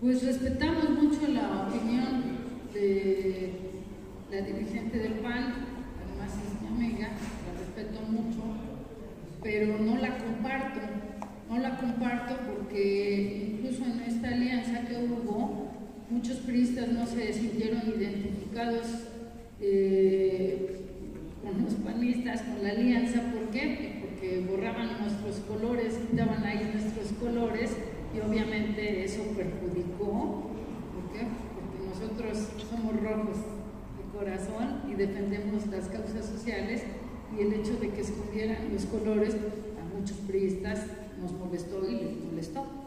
Pues respetamos mucho la opinión de la dirigente del PAN, además es mi amiga, la respeto mucho, pero no la comparto. No la comparto porque incluso en esta alianza que hubo, muchos priistas no se sintieron identificados eh, con los panistas, con la alianza. ¿Por qué? Porque borraban nuestros colores, quitaban ahí nuestros colores y obviamente eso perjudicó. ¿Por qué? Porque nosotros somos rojos de corazón y defendemos las causas sociales y el hecho de que escondieran los colores a muchos priistas nos molestó y les molestó.